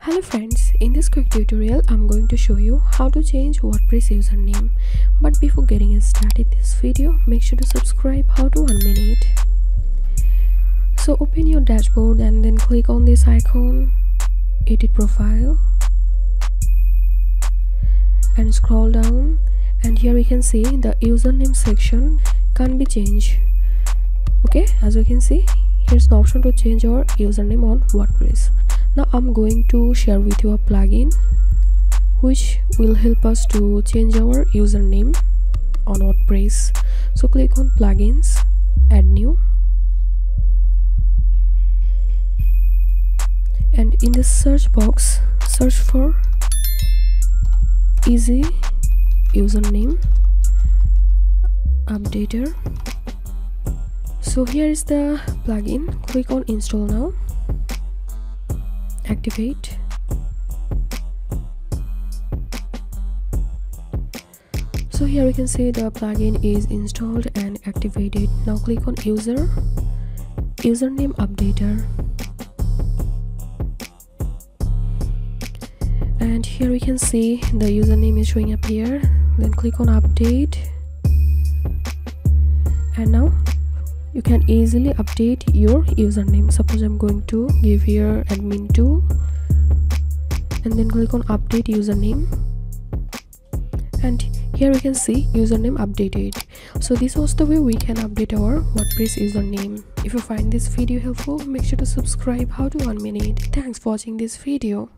Hello friends, in this quick tutorial I'm going to show you how to change WordPress username. But before getting started this video, make sure to subscribe how to 1 minute. So open your dashboard and then click on this icon, edit profile and scroll down and here we can see the username section can be changed. Okay, as you can see, here's an option to change our username on WordPress. Now i'm going to share with you a plugin which will help us to change our username on wordpress. So click on plugins add new. And in the search box search for easy username updater so here is the plugin. Click on install now. Activate. So here we can see the plugin is installed and activated. Now click on user. Username updater. And here we can see the username is showing up here. Then click on update. And now you can easily update your username. Suppose i'm going to give here admin2 and then click on update username. And here we can see username updated. So this was the way we can update our wordpress username. If you find this video helpful make sure to subscribe. How to one minute thanks for watching this video